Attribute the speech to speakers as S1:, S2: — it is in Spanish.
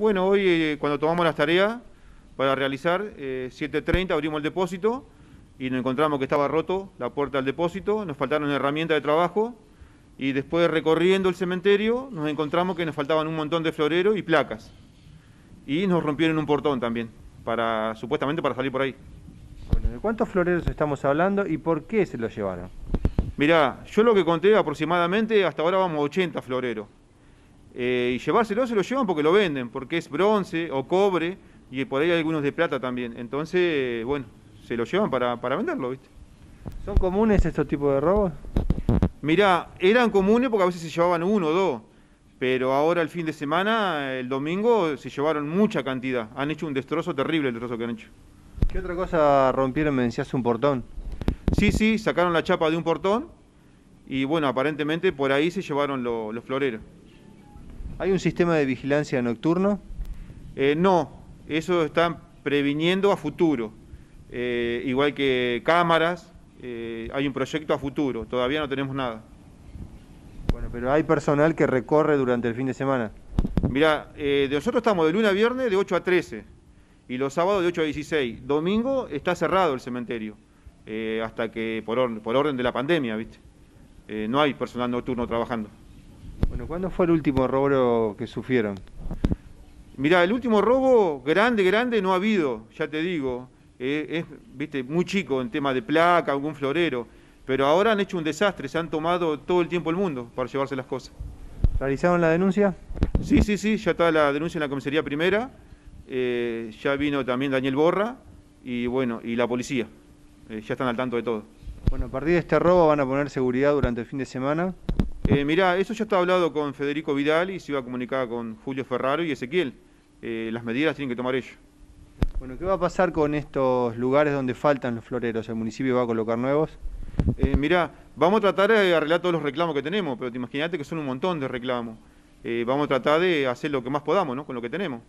S1: Bueno, hoy eh, cuando tomamos las tareas para realizar, 7.30 abrimos el depósito y nos encontramos que estaba roto la puerta del depósito, nos faltaron herramientas de trabajo y después recorriendo el cementerio nos encontramos que nos faltaban un montón de floreros y placas. Y nos rompieron un portón también, para, supuestamente para salir por ahí.
S2: Bueno, ¿De cuántos floreros estamos hablando y por qué se los llevaron?
S1: Mirá, yo lo que conté aproximadamente, hasta ahora vamos a 80 floreros. Eh, y llevárselo se lo llevan porque lo venden, porque es bronce o cobre y por ahí hay algunos de plata también. Entonces, bueno, se lo llevan para, para venderlo, ¿viste?
S2: ¿Son comunes estos tipos de robos?
S1: Mirá, eran comunes porque a veces se llevaban uno o dos, pero ahora el fin de semana, el domingo, se llevaron mucha cantidad. Han hecho un destrozo terrible el destrozo que han hecho.
S2: ¿Qué otra cosa rompieron? Me decías un portón.
S1: Sí, sí, sacaron la chapa de un portón y bueno, aparentemente por ahí se llevaron lo- los floreros.
S2: ¿Hay un sistema de vigilancia nocturno?
S1: Eh, no, eso están previniendo a futuro. Eh, igual que cámaras, eh, hay un proyecto a futuro, todavía no tenemos nada.
S2: Bueno, pero hay personal que recorre durante el fin de semana.
S1: Mirá, eh, de nosotros estamos de lunes a viernes de 8 a 13 y los sábados de 8 a 16. Domingo está cerrado el cementerio, hasta que, por, or- por orden de la pandemia, ¿viste? No hay personal nocturno trabajando.
S2: Bueno, ¿cuándo fue el último robo que sufrieron?
S1: Mirá, el último robo grande, grande no ha habido, ya te digo. Eh, es, viste, muy chico en tema de placa, algún florero. Pero ahora han hecho un desastre, se han tomado todo el tiempo el mundo para llevarse las cosas.
S2: ¿Realizaron la denuncia?
S1: Sí, sí, sí, ya está la denuncia en la comisaría primera. eh, ya vino también Daniel Borra y bueno, y la policía. Eh, ya están al tanto de todo.
S2: Bueno, a partir de este robo van a poner seguridad durante el fin de semana.
S1: Eh, mirá, eso ya está hablado con Federico Vidal y se iba a comunicar con Julio Ferraro y Ezequiel. Eh, las medidas tienen que tomar ellos.
S2: Bueno, ¿qué va a pasar con estos lugares donde faltan los floreros? ¿El municipio va a colocar nuevos?
S1: Eh, mirá, vamos a tratar de arreglar todos los reclamos que tenemos, pero te imaginate que son un montón de reclamos. Eh, vamos a tratar de hacer lo que más podamos, ¿no? Con lo que tenemos.